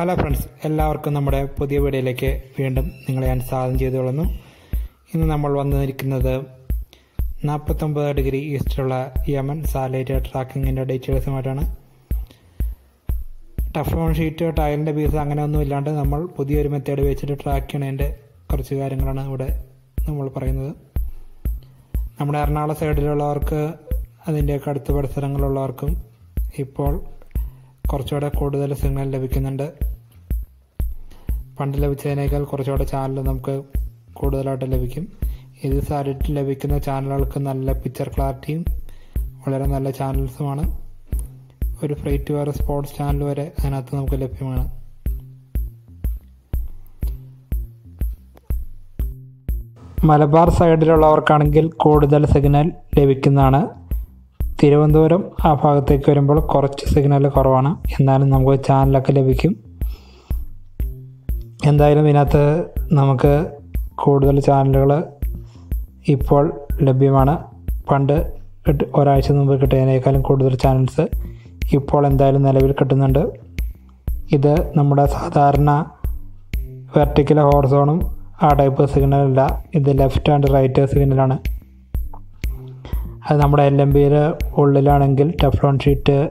Hello friends എല്ലാവർക്കും നമ്മുടെ പുതിയ വീഡിയോയിലേക്ക് വീണ്ടും നിങ്ങളെ ഞാൻ സ്വാഗതം ചെയ്തുകൊള്ളുന്നു. ഇന്ന് നമ്മൾ വന്നിരിക്കുന്നത് നാൽപ്പത്തൊമ്പത് ഡിഗ്രി ഈസ്റ്റിലുള്ള യമൻ സാലൈറ്റ് ട്രാക്കിങ്ങിന്റെ ഡീറ്റെയിൽസുമായിട്ടാണ്. ടഫോൺ ഷീറ്റ് ടയലിന്റെ പീസ് അങ്ങനെ ഒന്നും ഇല്ലാണ്ട് നമ്മൾ പുതിയൊരു മെത്തേഡ് വെച്ചിട്ട് ട്രാക്ക് ചെയ്യണതിന്റെ കുറച്ച് കാര്യങ്ങളാണ് ഇവിടെ നമ്മൾ പറയുന്നത്. നമ്മുടെ എറണാകുളം സൈഡിലുള്ളവർക്ക് അതിന്റെയൊക്കെ അടുത്ത പരിസരങ്ങളിലുള്ളവർക്കും ഇപ്പോൾ കുറച്ചുകൂടെ കൂടുതൽ സിഗ്നൽ ലഭിക്കുന്നുണ്ട്. പണ്ട് ലഭിച്ചതിനേക്കാൾ കുറച്ചുകൂടെ ചാനൽ നമുക്ക് കൂടുതലായിട്ട് ലഭിക്കും. ഇത് സാരിട്ട് ലഭിക്കുന്ന ചാനലുകൾക്ക് നല്ല പിക്ചർ ക്ലാരിറ്റിയും വളരെ നല്ല ചാനൽസുമാണ് ഒരു ഫ്രൈറ്റ് വേറെ സ്പോർട്സ് ചാനൽ വരെ അതിനകത്ത് നമുക്ക് ലഭ്യമാണ്. മലബാർ സൈഡിലുള്ളവർക്കാണെങ്കിൽ കൂടുതൽ സിഗ്നൽ ലഭിക്കുന്നതാണ്. തിരുവനന്തപുരം ആ ഭാഗത്തേക്ക് വരുമ്പോൾ കുറച്ച് സിഗ്നൽ കുറവാണ്. എന്നാലും നമുക്ക് ചാനലൊക്കെ ലഭിക്കും. എന്തായാലും ഇതിനകത്ത് നമുക്ക് കൂടുതൽ ചാനലുകൾ ഇപ്പോൾ ലഭ്യമാണ്. പണ്ട് കിട്ടി ഒരാഴ്ച മുമ്പ് കിട്ടിയതിനേക്കാളും കൂടുതൽ ചാനൽസ് ഇപ്പോൾ എന്തായാലും നിലവിൽ കിട്ടുന്നുണ്ട്. ഇത് നമ്മുടെ സാധാരണ വെർട്ടിക്കൽ ഹോർസോണും ആ ടൈപ്പ് സിഗ്നലല്ല ഇത് ലെഫ്റ്റ് ആൻഡ് റൈറ്റ് സിഗ്നലാണ് അത് നമ്മുടെ എൽ എം ബിയുടെ ഉള്ളിലാണെങ്കിൽ ടെഫ്ലോൺ ഷീറ്റ്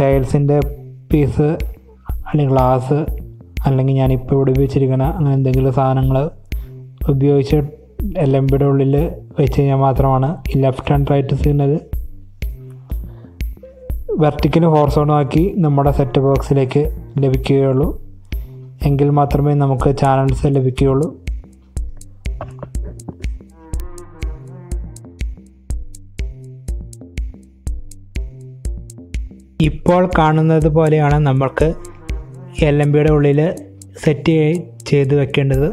ടൈൽസിന്റെ പീസ് അല്ലെങ്കിൽ ഗ്ലാസ് അല്ലെങ്കിൽ ഞാനിപ്പോൾ ഇവിടെ ഉപയോഗിച്ചിരിക്കുന്ന അങ്ങനെ എന്തെങ്കിലും സാധനങ്ങൾ ഉപയോഗിച്ച് എല്ലമ്പിയുടെ ഉള്ളിൽ വെച്ച് കഴിഞ്ഞാൽ മാത്രമാണ് ഈ left and right signal vertical ഹോർസോണുമാക്കി നമ്മുടെ സെറ്റ് ബോക്സിലേക്ക് ലഭിക്കുകയുള്ളൂ. എങ്കിൽ മാത്രമേ നമുക്ക് ചാനൽസ് ലഭിക്കുകയുള്ളൂ. ഇപ്പോൾ കാണുന്നത് പോലെയാണ് നമ്മൾക്ക് എൽ എം ബിയുടെ ഉള്ളിൽ സെറ്റ് ചെയ്ത് വെക്കേണ്ടത്.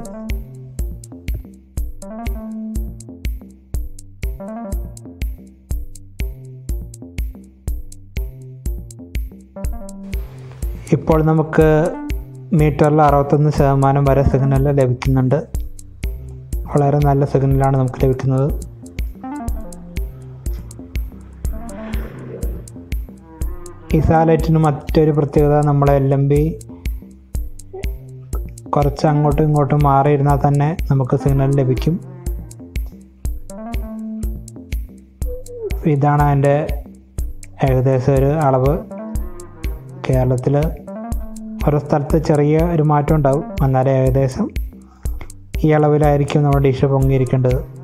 ഇപ്പോൾ നമുക്ക് മീറ്ററിൽ അറുപത്തൊന്ന് ശതമാനം വരെ സിഗ്നൽ ലഭിക്കുന്നുണ്ട്. വളരെ നല്ല സിഗ്നലാണ് നമുക്ക് ലഭിക്കുന്നത്. ഈ സാലറ്റിന് മറ്റൊരു പ്രത്യേകത നമ്മളെ എൽ എം ബി കുറച്ച് അങ്ങോട്ടും ഇങ്ങോട്ടും മാറിയിരുന്നാൽ തന്നെ നമുക്ക് സിഗ്നൽ ലഭിക്കും. ഇതാണ് അതിന്റെ ഏകദേശം ഒരു അളവ്. കേരളത്തിൽ ഓരോ സ്ഥലത്ത് ചെറിയ ഒരു മാറ്റം ഉണ്ടാവും. എന്നാലും ഏകദേശം ഈ അളവിലായിരിക്കും നമ്മുടെ ഡിഷ് പൊങ്ങിയിരിക്കേണ്ടത്.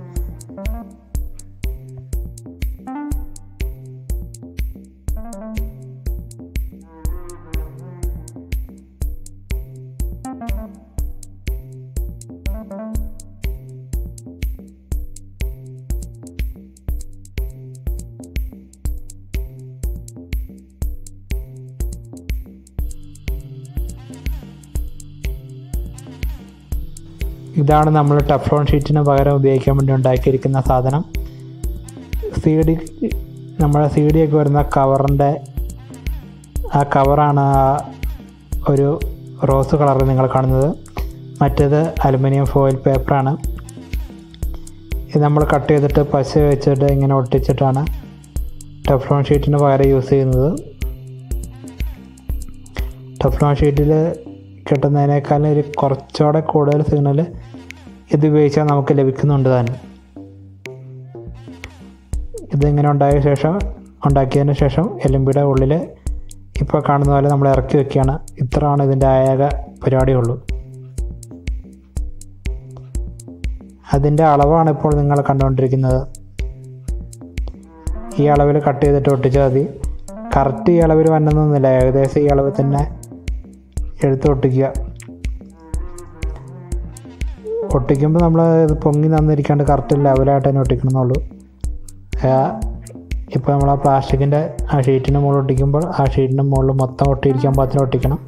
ഇതാണ് നമ്മൾ ടെഫ്ലോൺ ഷീറ്റിന് പകരം ഉപയോഗിക്കാൻ വേണ്ടി ഉണ്ടാക്കിയിരിക്കുന്ന സാധനം. സി ഡി നമ്മുടെ സി ഡി ഒക്കെ വരുന്ന കവറിന്റെ ആ കവറാണ് ആ ഒരു റോസ് കളറിൽ നിങ്ങൾ കാണുന്നത്. മറ്റേത് അലുമിനിയം ഫോയിൽ പേപ്പറാണ്. ഇത് നമ്മൾ കട്ട് ചെയ്തിട്ട് പശ വെച്ചിട്ട് ഇങ്ങനെ ഒട്ടിച്ചിട്ടാണ് ടെഫ്ലോൺ ഷീറ്റിന് പകരം യൂസ് ചെയ്യുന്നത്. ടെഫ്ലോൺ ഷീറ്റിൽ കിട്ടുന്നതിനേക്കാളും ഒരു കുറച്ചുകൂടെ കൂടുതൽ സിഗ്നൽ ഇത് ഉപയോഗിച്ചാൽ നമുക്ക് ലഭിക്കുന്നുണ്ട് താനും ഇതിങ്ങനെ ഉണ്ടായ ശേഷം ഉണ്ടാക്കിയതിന് ശേഷം എലുമ്പിയുടെ ഉള്ളിൽ ഇപ്പോൾ കാണുന്ന പോലെ നമ്മൾ ഇറക്കി വെക്കുകയാണ്. ഇത്രയാണ് ഇതിന്റെ ആയക പരിപാടിയുള്ളൂ. അതിന്റെ അളവാണ് ഇപ്പോൾ നിങ്ങൾ കണ്ടുകൊണ്ടിരിക്കുന്നത്. ഈ അളവിൽ കട്ട് ചെയ്തിട്ട് ഒട്ടിച്ചാൽ മതി. കറക്റ്റ് ഈ അളവിൽ വന്നൊന്നുമില്ല. ഏകദേശം ഈ അളവിൽ തന്നെ എടുത്ത് ഒട്ടിക്കുക. ഒട്ടിക്കുമ്പോൾ നമ്മൾ ഇത് പൊങ്ങി നന്നിരിക്കാണ്ട് കറക്റ്റ് ലെവലായിട്ട് തന്നെ ഒട്ടിക്കണം എന്നുള്ളൂ ഇപ്പോൾ നമ്മൾ ആ പ്ലാസ്റ്റിക്കിന്റെ ആ ഷീറ്റിന്റെ മുകളിൽ ഒട്ടിക്കുമ്പോൾ ആ ഷീറ്റിന്റെ മുകളിൽ മൊത്തം ഒട്ടിയിരിക്കാൻ പാകത്തിന് ഒട്ടിക്കണം.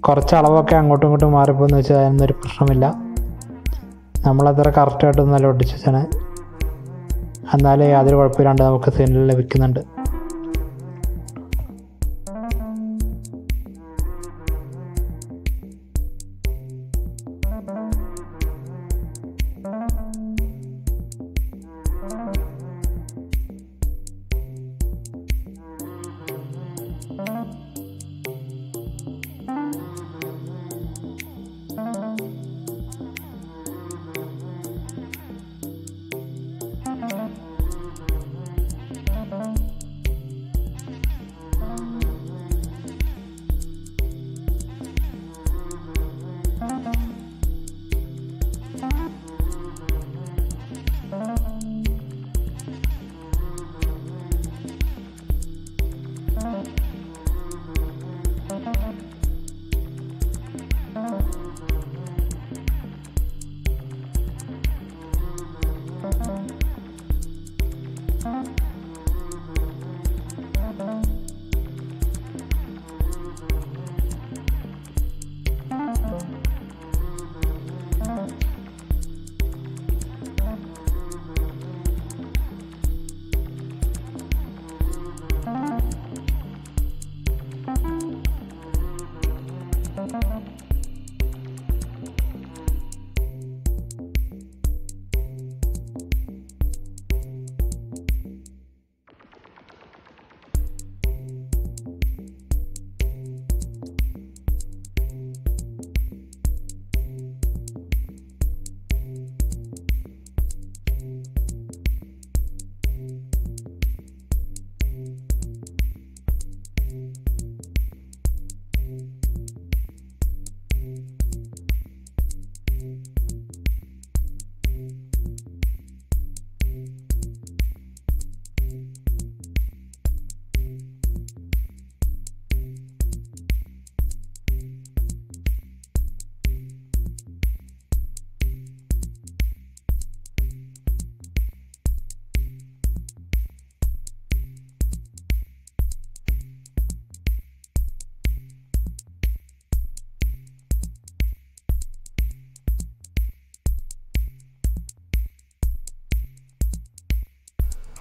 കുറച്ച് അളവൊക്കെ അങ്ങോട്ടും ഇങ്ങോട്ടും മാറിപ്പോയെന്ന് വെച്ചാൽ അതിനൊരു പ്രശ്നമില്ല. നമ്മളത്ര കറക്റ്റായിട്ടൊന്നും നല്ല ഒട്ടിച്ചാണ് എന്നാലേ യാതൊരു കുഴപ്പമില്ലാണ്ട് നമുക്ക് സിനിമ ലഭിക്കുന്നുണ്ട്.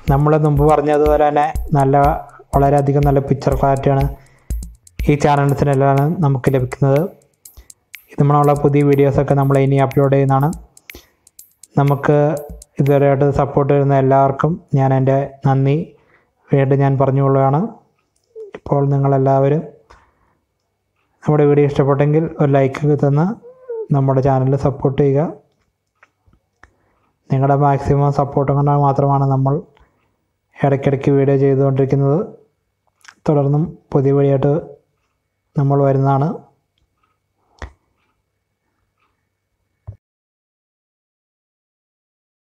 നമ്മൾ മുമ്പ് പറഞ്ഞതുപോലെ തന്നെ നല്ല വളരെയധികം നല്ല പിക്ചർ ക്ലാരിറ്റിയാണ് ഈ ചാനൽസിനെല്ലാം നമുക്ക് ലഭിക്കുന്നത്. ഇതുമുള്ള പുതിയ വീഡിയോസൊക്കെ നമ്മൾ ഇനി അപ്ലോഡ് ചെയ്യുന്നതാണ്. നമുക്ക് ഇതുവരെയായിട്ട് സപ്പോർട്ട് ചെയ്യുന്ന എല്ലാവർക്കും ഞാൻ എന്റെ നന്ദി. വീണ്ടും ഞാൻ പറഞ്ഞുകൊള്ളുകയാണ്. ഇപ്പോൾ നിങ്ങളെല്ലാവരും നമ്മുടെ വീഡിയോ ഇഷ്ടപ്പെട്ടെങ്കിൽ ഒരു ലൈക്ക് തന്ന് നമ്മുടെ ചാനൽ സപ്പോർട്ട് ചെയ്യുക. നിങ്ങളുടെ മാക്സിമം സപ്പോർട്ട് കൊണ്ട് മാത്രമാണ് നമ്മൾ ഇടയ്ക്കിടയ്ക്ക് വീഡിയോ ചെയ്തുകൊണ്ടിരിക്കുന്നത്. തുടർന്നും പുതിയ വഴിയായിട്ട് നമ്മൾ വരുന്നതാണ്.